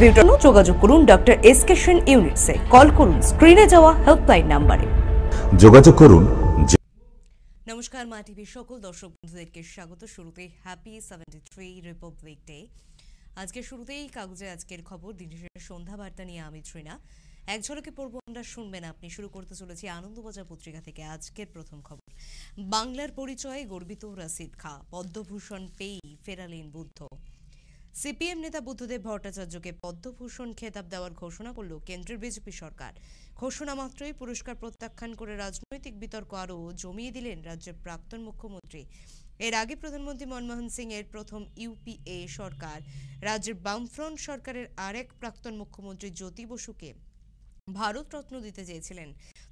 বিউটনও যোগাযোগ করুন doctor S K Sen ইউনিটসে। কল করুন স্ক্রিনে যাওয়া হেল্পলাইন নাম্বারে। যোগাযোগ করুন নমস্কার মা টিভির সকল দর্শক বন্ধুদেরকে স্বাগত। শুরুতে happy seventy three republic day আজকে শুরুতেই কাগজে আজকের খবর দিনের শেষে সন্ধ্যা বার্তা নিয়ে আমি ত্রিনা। এক ঝলকে পর্ব আমরা শুনবেন আপনি শুরু করতে চলেছি আনন্দবাজার পত্রিকা থেকে আজকের প্রথম খবর। বাংলার পরিচয়ে গর্বিত রাসিদ খা পদ্মভূষণ পেয়েই ফেরালেন বুদ্ধ। সিপিএম নেতা বুদ্ধদেব ভট্টাচার্যকে পদ্মভূষণ খেতাব দেওয়ার ঘোষণা করল কেন্দ্রের বিজেপি সরকার। ঘোষণা মাত্রই পুরস্কার প্রত্যাখ্যান করে রাজনৈতিক বিতর্ক আরও জমিয়ে দিলেন রাজ্যের প্রাক্তন মুখ্যমন্ত্রী। এর আগে প্রধানমন্ত্রী মনমোহন সিং এর প্রথম ইউপিএ সরকার। রাজ্যের বামফ্রন্ট সরকারের আরেক প্রাক্তন মুখ্যমন্ত্রী জ্যোতি বসুকে ভারতরত্ন দিতে চেয়েছিলেন।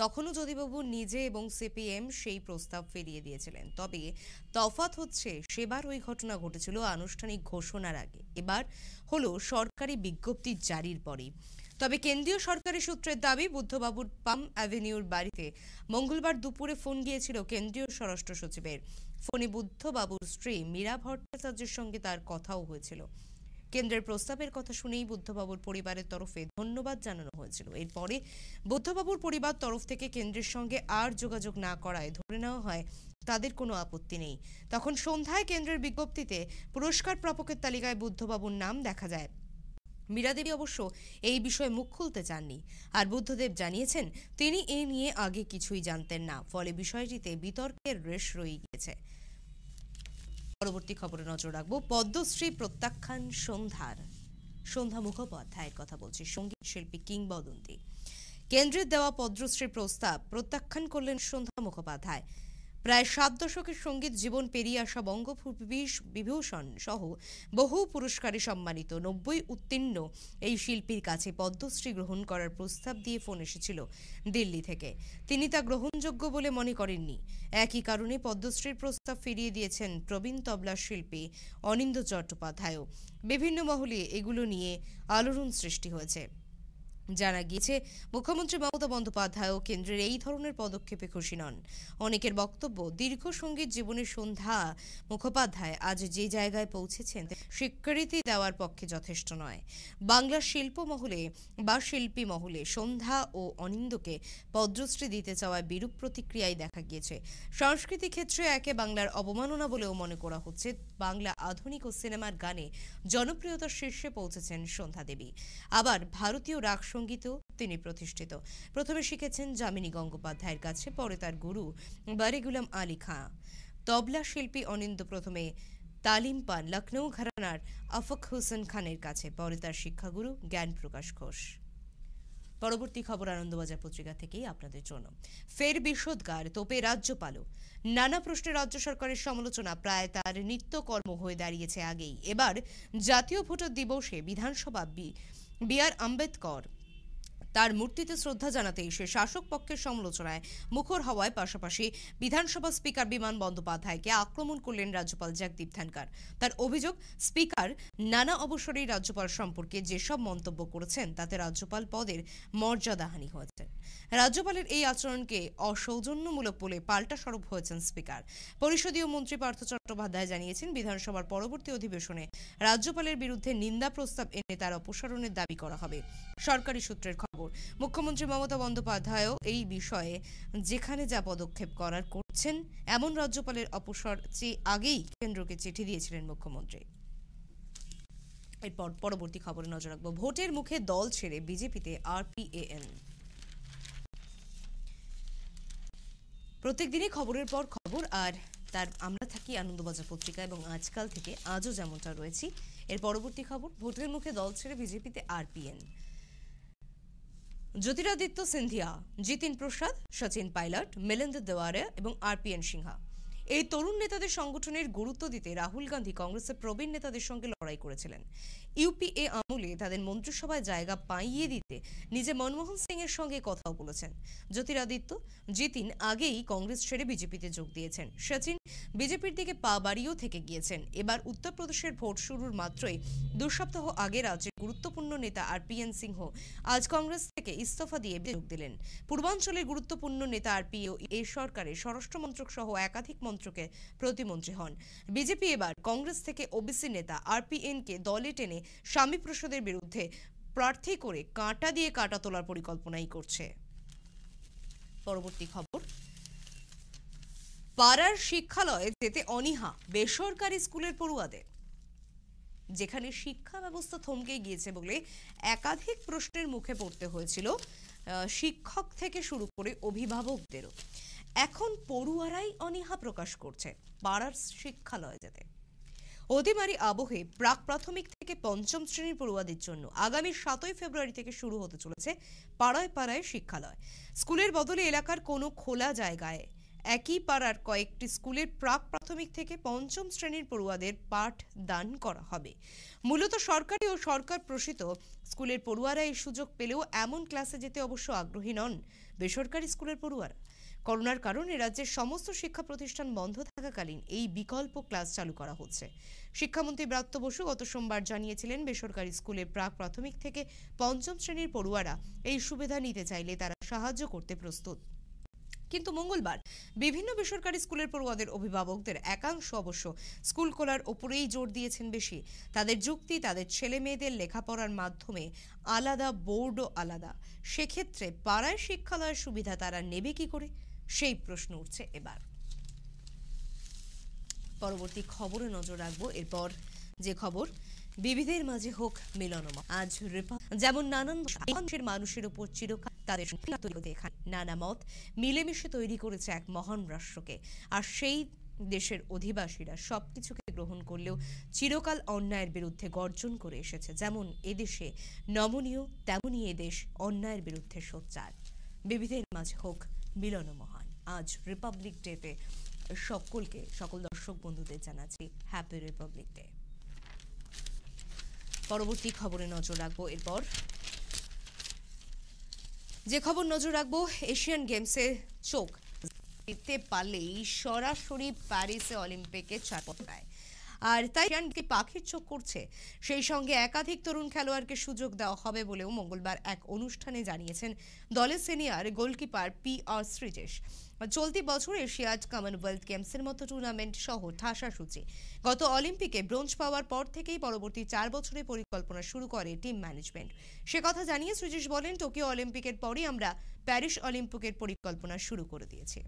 তখনও জ্যোতিবাবু নিজে এবং সিপিএম সেই প্রস্তাব ফিরিয়ে দিয়েছিলেন। তবে তফাৎ হচ্ছে, সেবার ওই ঘটনা ঘটেছিল আনুষ্ঠানিক ঘোষণার আগে। এবার হলো সরকারি বিজ্ঞপ্তি জারির পরে তবে কেন্দ্রীয় সরকারি সূত্রের দাবি, বুদ্ধবাবুর পাম অ্যাভিনিউর বাড়িতে মঙ্গলবার দুপুরে ফোন গিয়েছিল কেন্দ্রীয় স্বরাষ্ট্র সচিবের। ফোনে বুদ্ধবাবুর স্ত্রী মীরা ভট্টাচার্যের সঙ্গে তার কথাও হয়েছিল। কেন্দ্রের প্রস্তাবের কথা শুনেই বুদ্ধবাবুর পরিবারের তরফে ধন্যবাদ জানানো হয়েছিল। এরপরে বুদ্ধবাবুর পরিবার তরফ থেকে কেন্দ্রের সঙ্গে আর যোগাযোগ না করায় ধরে নেওয়া হয়, তাদের কোনো আপত্তি নেই। তখন সন্ধ্যায় কেন্দ্রের বিজ্ঞপ্তিতে পুরস্কার প্রাপকের তালিকায় বুদ্ধবাবুর নাম দেখা যায়। মীরা দেবী অবশ্য এই বিষয়ে মুখ খুলতে চাননি। আর বুদ্ধদেব জানিয়েছেন, তিনি এ নিয়ে আগে কিছুই জানতেন না, ফলে বিষয়টিতে বিতর্কের রেশ রয়ে গিয়েছে। পরবর্তী খবরে নজর রাখব। পদ্মশ্রী প্রত্যাখ্যান সন্ধ্যার, সন্ধ্যা মুখোপাধ্যায়ের কথা বলছি, সংগীত শিল্পী কিংবদন্তি। কেন্দ্রের দেওয়া পদ্মশ্রী প্রস্তাব প্রত্যাখ্যান করলেন সন্ধ্যা মুখোপাধ্যায়। প্রায় সাত দশকের সংগীত জীবন পেরিয়ে আসা বিভূষণ সহ বহু পুরস্কারে সম্মানিত নব্বই উত্তীর্ণ এই শিল্পীর কাছে পদ্মশ্রী গ্রহণ করার প্রস্তাব দিয়ে ফোন এসেছিল দিল্লি থেকে। তিনি তা গ্রহণযোগ্য বলে মনে করেননি। একই কারণে পদ্মশ্রীর প্রস্তাব ফিরিয়ে দিয়েছেন প্রবীণ তবলা শিল্পী অনিন্দ চট্টোপাধ্যায়ও। বিভিন্ন মহলে এগুলো নিয়ে আলোড়ন সৃষ্টি হয়েছে। জানা গিয়েছে, মুখ্যমন্ত্রী মমতা বন্দ্যোপাধ্যায়ও কেন্দ্রের এই ধরনের পদক্ষেপে খুশি নন। অনেকের বক্তব্য, দীর্ঘ সংগীত জীবনের সন্ধ্যা মুখোপাধ্যায় আজ যে জায়গায় পৌঁছেছেন, স্বীকৃতি দেওয়ার পক্ষে যথেষ্ট নয়। বাংলা শিল্প মহলে বা শিল্পী মহলে সন্ধ্যা ও অনিন্দকে পদ্মশ্রী দিতে চাওয়ায় বিরূপ প্রতিক্রিয়ায় দেখা গিয়েছে। সংস্কৃতি ক্ষেত্রে একে বাংলার অবমাননা বলেও মনে করা হচ্ছে, বাংলা আধুনিক ও সিনেমার গানে জনপ্রিয়তার শীর্ষে পৌঁছেছেন সন্ধ্যা দেবী। আবার ভারতীয় রাগ সঙ্গীতেও তিনি প্রতিষ্ঠিত। প্রথমে শিখেছেন যামিনী গঙ্গোপাধ্যায়ের কাছে, পরে তার গুরু বারিগুলাম আলী খাঁ। তবলা শিল্পী অনিন্দ প্রথমে তালিম পান লখনৌ ঘরানার আফক হোসেন খানের কাছে, পরে তার শিক্ষাগুরু জ্ঞান প্রকাশ ঘোষ। পরবর্তী খবর আনন্দবাজার পত্রিকা থেকেই আপনাদের জন্য। ফের বিষোদ্গার তোপে রাজ্যপালও। নানা প্রশ্নে রাজ্য সরকারের সমালোচনা, প্রায় তার নিত্যকর্ম হয়ে দাঁড়িয়েছে আগেই। এবার জাতীয় ভোটার দিবসে বিধানসভা বি আর আম্বেদকর তার মূর্তিতে শ্রদ্ধা জানাতে এসে শাসক পক্ষের সমালোচনায় মুখর হওয়ায় পাশাপাশি বিধানসভা স্পিকার বিমান বন্দ্যোপাধ্যায়কে আক্রমণ করলেন রাজ্যপাল জগদীপ ধনকর তার অভিযোগ, স্পিকার নানা অবসরেই রাজ্যপাল সম্পর্কে যেসব মন্তব্য করেছেন তাতে রাজ্যপাল পদের মর্যাদাহানি হয়েছে রাজ্যপালের এই আচরণকে অসৌজন্যমূলক বলে পাল্টা স্বরূপ হয়েছেন স্পিকার। পরিষদীয় মন্ত্রী পার্থ চট্টোপাধ্যায় জানিয়েছেন, বিধানসভার পরবর্তী অধিবেশনে রাজ্যপালের বিরুদ্ধে নিন্দা প্রস্তাব এনে তার অপসারণের দাবি করা হবে। সরকারি সূত্রের খবর মুখ্যমন্ত্রী মমতা বন্দ্যোপাধ্যায়ও এই বিষয়ে যেখানে যা পদক্ষেপ করার করছেন, এমন রাজ্যপালের অপসার চেয়ে আগেই কেন্দ্রকে চিঠি দিয়েছিলেন মুখ্যমন্ত্রী। এরপর পরবর্তী খবরে নজর রাখব। ভোটের মুখে দল ছেড়ে বিজেপিতে আরপিএন প্রত্যেক দিনই খবরের পর খবর, আর তার আমরা থাকি আনন্দবাজার পত্রিকা এবং আজকাল থেকে আজও যেমনটা রয়েছি। এর পরবর্তী খবর, ভোটের মুখে দল ছেড়ে বিজেপিতে আরপিএন জ্যোতিরাদিত্য সিন্ধিয়া জিতিন প্রসাদ সচিন পাইলট মিলিন্দ দেওয়ারে এবং আর পি এন সিংহা এই তরুণ নেতাদের সংগঠনের গুরুত্ব দিতে রাহুল গান্ধী কংগ্রেসের প্রবীণ নেতাদের সঙ্গে লড়াই করেছিলেন। ইউপিএ আমলে তাদের মন্ত্রিসভায় জায়গা পাইয়ে দিতে নিজে মনমোহন সিং এর সঙ্গে কথাও বলেছেন। জ্যোতিরাদিত্য জিতিন আগেই কংগ্রেস ছেড়ে বিজেপিতে যোগ দিয়েছেন সচিন বিজেপির দিকে পা বাড়িয়েও থেকে গিয়েছেন। এবার উত্তরপ্রদেশের ভোট শুরুর মাত্রই দু সপ্তাহ আগে রাজ্যের গুরুত্বপূর্ণ নেতা আর পি এন সিংহ আজ কংগ্রেস থেকে ইস্তফা দিয়ে যোগ দিলেন। পূর্বাঞ্চলের গুরুত্বপূর্ণ নেতা আরপিও এ সরকারের স্বরাষ্ট্র মন্ত্রক সহ একাধিক মন্ত্রকের প্রতিমন্ত্রী হন। বিজেপি এবার কংগ্রেস থেকে ওবিসি নেতা আরপিএনকে দলে টেনে স্বামী প্রসাদের বিরুদ্ধে প্রার্থী করে কাঁটা দিয়ে কাটা তোলার পরিকল্পনাই করছে। পরবর্তী খবর। পাড়ার শিক্ষালয়ে যেতে অনীহা বেসরকারি স্কুলের পড়ুয়াদের। যেখানে শিক্ষা ব্যবস্থা থমকে গিয়েছে বলে একাধিক প্রশ্নের মুখে পড়তে হয়েছিল শিক্ষক থেকে শুরু করে অভিভাবকদেরও। এখন পড়ুয়ারাই অনীহা প্রকাশ করছে পাড়ার শিক্ষালয় যেতে। অতিমারি আবহে প্রাক প্রাথমিক থেকে পঞ্চম শ্রেণির পড়ুয়াদের জন্য আগামী সাতই ফেব্রুয়ারি থেকে শুরু হতে চলেছে পাড়ায় পাড়ায় শিক্ষালয়। স্কুলের বদলে এলাকার কোনো খোলা জায়গায় একই পাড়ার কয়েকটি স্কুলের প্রাক প্রাথমিক থেকে পঞ্চম শ্রেণির পড়ুয়াদের পাঠ দান করা হবে। মূলত সরকারি ও সরকার প্রসিত স্কুলের পড়ুয়ারা এই সুযোগ পেলেও এমন ক্লাসে যেতে অবশ্য আগ্রহী নন বেসরকারি স্কুলের পড়ুয়ারা। করোনার কারণে রাজ্যের সমস্ত শিক্ষা প্রতিষ্ঠান বন্ধ থাকাকালীন এই বিকল্প ক্লাস চালু করা হচ্ছে। শিক্ষামন্ত্রী ব্রাত্য বসু গত সোমবার জানিয়েছিলেন, বেসরকারি স্কুলের প্রাক প্রাথমিক থেকে পঞ্চম শ্রেণির পড়ুয়ারা এই সুবিধা নিতে চাইলে তারা সাহায্য করতে প্রস্তুত। কিন্তু মঙ্গলবার বিভিন্ন বেসরকারি স্কুলের পড়ুয়াদের অভিভাবকদের একাংশ অবশ্য স্কুল খোলার ওপরেই জোর দিয়েছেন বেশি। তাদের যুক্তি, তাদের ছেলে মেয়েদের লেখাপড়ার মাধ্যমে আলাদা, বোর্ডও আলাদা। সেক্ষেত্রে পাড়ায় শিক্ষালয়ের সুবিধা তারা নেবে কি করে? সেই প্রশ্ন উঠছে এবার। পরবর্তী খবরে নজর রাখব, এরপর যে খবর, বিবিধের মাঝে হোক মিলনমা আজ যেমন নানান মানুষের উপর চিরকাল তাদের দেখান নানা মত মিলেমিশে তৈরি করেছে এক মহান রাষ্ট্রকে। আর সেই দেশের অধিবাসীরা সবকিছুকে গ্রহণ করলেও চিরকাল অন্যায়ের বিরুদ্ধে গর্জন করে এসেছে। যেমন এদেশে নমনীয় তেমনই এদেশ অন্যায়ের বিরুদ্ধে সোচ্চার। বিবিধের মাঝে হোক মিলন মহান আজ রিপাবলিক ডেতে সকলকে, সকল দর্শক বন্ধুদের জানাচ্ছি হ্যাপি রিপাবলিক ডে পরবর্তী খবরে নজর রাখব, এরপর যে খবর নজর রাখব এশিয়ান গেমসে চোখ দিতে পারলেই সরাসরি প্যারিসে অলিম্পিকে চার পতাকায় আর তাই পাখির চোখ করছে, সেই সঙ্গে একাধিক তরুণ খেলোয়াড়কে সুযোগ দেওয়া হবে বলেও মঙ্গলবার এক অনুষ্ঠানে জানিয়েছেন দলের senior goalkeeper P R Sreejesh. চলতি বছর এশিয়াড কমনওয়েলথ গেমসের মতো টুর্নামেন্ট সহ ঠাসা সূচি। গত অলিম্পিকে ব্রোঞ্জ পাওয়ার পর থেকেই পরবর্তী চার বছরের পরিকল্পনা শুরু করে টিম ম্যানেজমেন্ট। সে কথা জানিয়ে সৃজিশ বলেন, টোকিও অলিম্পিকের পরই আমরা প্যারিস অলিম্পিকের পরিকল্পনা শুরু করে দিয়েছি।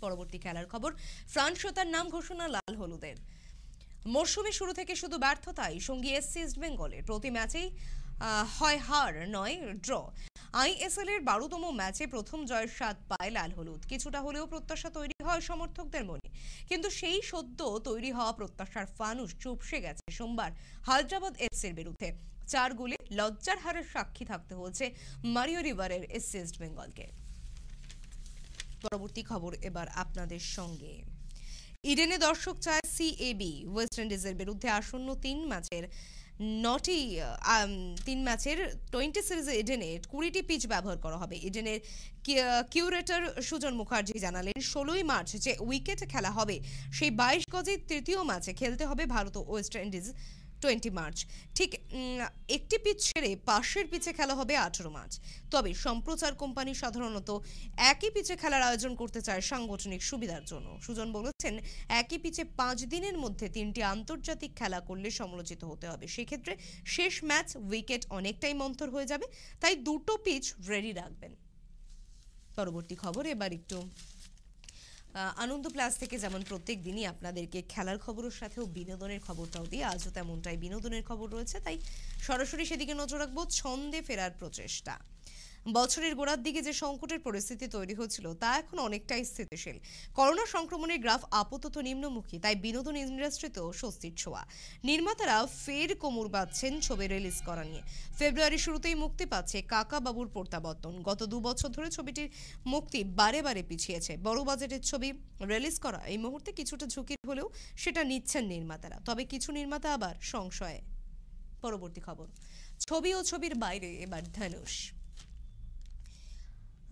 পরবর্তী খেলার খবর, ফ্রান্স তার নাম ঘোষণা লাল হলুদের। মরশুমে শুরু থেকে শুধু ব্যর্থতাই। সঙ্গী এসসি ইস্ট বেঙ্গলের প্রতি ম্যাচেই হয় হার, নয় ড্র। আইএসএল এর বারোতম ম্যাচে প্রথম জয়ের স্বাদ পায় লাল হলুদ। কিছুটা হলেও প্রত্যাশা তৈরি হয় সমর্থকদের মনে। কিন্তু সেই সদ্য তৈরি হওয়া প্রত্যাশার ফানুস চুপসে গেছে সোমবার হায়দ্রাবাদ এফসির বিরুদ্ধে। চার গোলে লজ্জার হারের সাক্ষী থাকতে হয়েছে মারিও রিভারের এসসি ইস্ট বেঙ্গলকে। পরবর্তী খবর এবার আপনাদের সঙ্গে। ইডেনে দর্শক চায় সিএবি ওয়েস্ট ইন্ডিজের বিরুদ্ধে আসন্ন তিন ম্যাচের নটি তিন ম্যাচের টোয়েন্টি সিরিজ ইডেনে কুড়িটি পিচ ব্যবহার করা হবে। ইডেনের কিউরেটর সুজন মুখার্জি জানালেন, ষোলোই মার্চ যে উইকেট খেলা হবে, সেই বাইশ গজে তৃতীয় ম্যাচে খেলতে হবে ভারত ও ওয়েস্ট ইন্ডিজ টোয়েন্টি মার্চ। ঠিক একটি পিচ ছেড়ে পাশের পিচে খেলা হবে আঠেরো মার্চ। তবে সম্প্রচার কোম্পানি সাধারণত একই পিচে খেলার আয়োজন করতে চায় সাংগঠনিক সুবিধার জন্য। সুজন বলেছেন, একই পিচে পাঁচ দিনের মধ্যে তিনটি আন্তর্জাতিক খেলা করলে সমালোচিত হতে হবে। সেক্ষেত্রে শেষ ম্যাচ উইকেট অনেকটাই মন্থর হয়ে যাবে, তাই দুটো পিচ রেডি রাখবেন। পরবর্তী খবর, এবার একটু আনন্দ প্লাস থেকে যেমন প্রত্যেক দিনই আপনাদেরকে খেলার খবরের সাথেও বিনোদনের খবরটাও দিয়ে আজও তেমনটাই বিনোদনের খবর রয়েছে। তাই সরাসরি সেদিকে নজর রাখব ছন্দে ফেরার প্রচেষ্টা। বছরের গোড়ার দিকে যে সংকটের পরিস্থিতি তৈরি হচ্ছিল, তা এখন অনেকটাই স্থিতিশীল। করোনা সংক্রমণের গ্রাফ আপাতত নিম্নমুখী, তাই বিনোদন ইন্ডাস্ট্রিতেও স্বস্তির ছোঁয়া। নির্মাতারা ফের কোমর বাঁধছেন ছবি রিলিজ করা নিয়ে। ফেব্রুয়ারি শুরুতেই মুক্তি পাচ্ছে কাকা বাবুর প্রত্যাবর্তন। গত দু বছর ধরে ছবিটির মুক্তি বারে বারে পিছিয়েছে। বড় বাজেটের ছবি রিলিজ করা এই মুহূর্তে কিছুটা ঝুঁকির হলেও সেটা নিচ্ছেন নির্মাতারা। তবে কিছু নির্মাতা আবার সংশয়ে। পরবর্তী খবর। ছবি ও ছবির বাইরে এবার ধনুষ।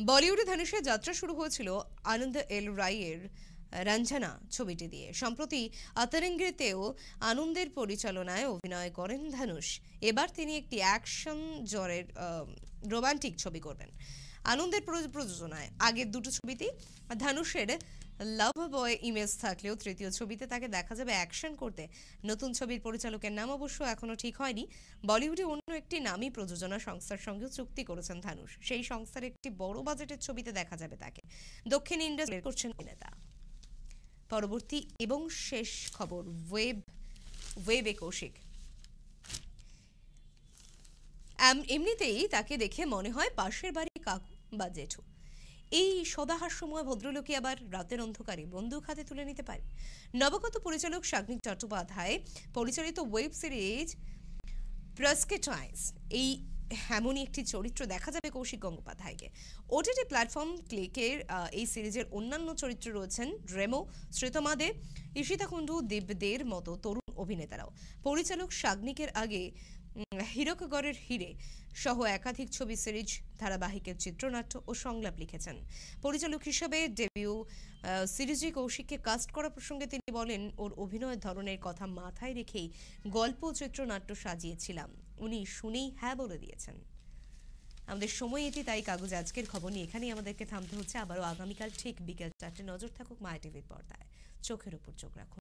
বলিউডে ধনুষের যাত্রা শুরু হয়েছিল আনন্দ এল রায়ের রঞ্জনা ছবিটি দিয়ে। সম্প্রতি আতরঙ্গিতেও আনন্দের পরিচালনায় অভিনয় করেন ধনুষ। এবার তিনি একটি অ্যাকশন জ্বরের রোমান্টিক ছবি করবেন। আনন্দের প্রয- প্রযোজনায় আগের দুটো ছবিতেই ধানুষের লাভ বয় ইমেজ থাকলেও তৃতীয় ছবিতে তাকে দেখা যাবে অ্যাকশন করতে। নতুন ছবির পরিচালকের নাম অবশ্য এখনও ঠিক হয়নি। বলিউডে অন্য একটি নামী প্রযোজনা সংস্থার সঙ্গে চুক্তি করেছেন ধানুষ সেই সংস্থার একটি বড় বাজেটের ছবিতে দেখা যাবে তাকে। দক্ষিণ ইন্ডাস্ট্রি করছেন অভিনেতা। পরবর্তী এবং শেষ খবর, ওয়েব, ওয়েবে কৌশিক। এমনিতেই তাকে দেখে মনে হয় পাশের বাড়ি কাকু বা জেঠু। এই সদাহাস্যময় ভদ্রলোকে আবার রাতের অন্ধকারে বন্দুক হাতে তুলে নিতে পারে। নবগত পরিচালক শাগ্নিক চট্টোপাধ্যায় পরিচালিত ওয়েব সিরিজ প্রেসকেটাইজ। এই এমনই একটি চরিত্র দেখা যাবে কৌশিক গঙ্গোপাধ্যায়কে। ওটিটি প্ল্যাটফর্ম ক্লিকের এই সিরিজের অন্যান্য চরিত্র রয়েছেন রেমো শ্রীতমা দে, ঈশিতা কুণ্ডু দেবদের মতো তরুণ অভিনেতারাও। পরিচালক শাগনিকের আগে হীরকগড়ের হিরে সহ একাধিক ছবি সিরিজ, ধারাবাহিকের চিত্রনাট্য ও সংলাপ লিখেছেন। পরিচালক হিসেবে ডেবিউ সিরিজে কৌশিককে কাস্ট করা প্রসঙ্গে তিনি বলেন, ওর অভিনয়ের ধরনের কথা মাথায় রেখেই গল্প চিত্রনাট্য সাজিয়েছিলাম। উনি শুনেই হ্যাঁ বলে দিয়েছেন। আমাদের সময় এটি, তাই কাগজ আজকের খবর নিয়ে এখানেই আমাদেরকে থামতে হচ্ছে। আবারও আগামীকাল ঠিক বিকেল চারটে নজর থাকুক মায়া টিভির পর্দায়। চোখের উপর চোখ রাখুন।